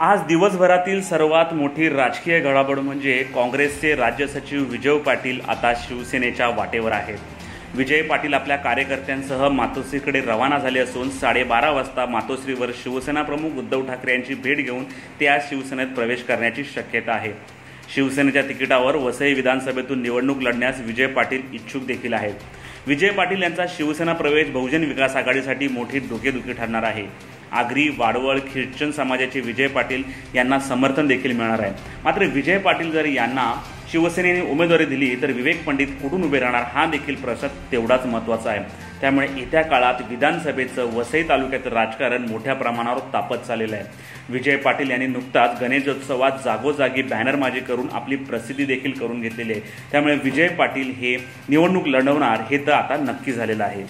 आज दिवसभरातील सर्वात मोठी राजकीय घडामोड म्हणजे काँग्रेसचे राज्य सचिव विजय पाटील आता शिवसेनेच्या वाटेवर आहेत. विजय पाटील आपल्या कार्यकर्त्यांसह मातोश्रीकडे रवाना झाले असून साडेबारा वाजता मातोश्रीवर शिवसेना प्रमुख उद्धव ठाकरे यांची भेट घेऊन ते आज शिवसेनेत प्रवेश करण्याची शक्यता आहे. शिवसेनेच्या तिकिटावर वसई विधानसभेतून निवडणूक लढण्यास विजय पाटील इच्छुक देखील आहेत. विजय पाटील यांचा शिवसेना प्रवेश बहुजन विकास आघाडीसाठी मोठी डोकेदुखी ठरणार आहे. आगरी वाडवळ ख्रिश्चन समाजाचे विजय पाटील यांना समर्थन देखील मिळणार आहे. मात्र विजय पाटील जर यांना शिवसेनेने उमेदवारी दिली तर विवेक पंडित कुठून उभे राहणार हा देखील प्रश्न तेवढाच महत्त्वाचा आहे. त्यामुळे येत्या काळात विधानसभेचं वसई तालुक्याचं राजकारण मोठ्या प्रमाणावर तापत चाललेलं आहे. विजय पाटील यांनी नुकताच गणेशोत्सवात जागोजागी बॅनरबाजी करून आपली प्रसिद्धी देखील करून घेतलेली आहे. त्यामुळे विजय पाटील हे निवडणूक लढवणार हे तर आता नक्की झालेलं आहे.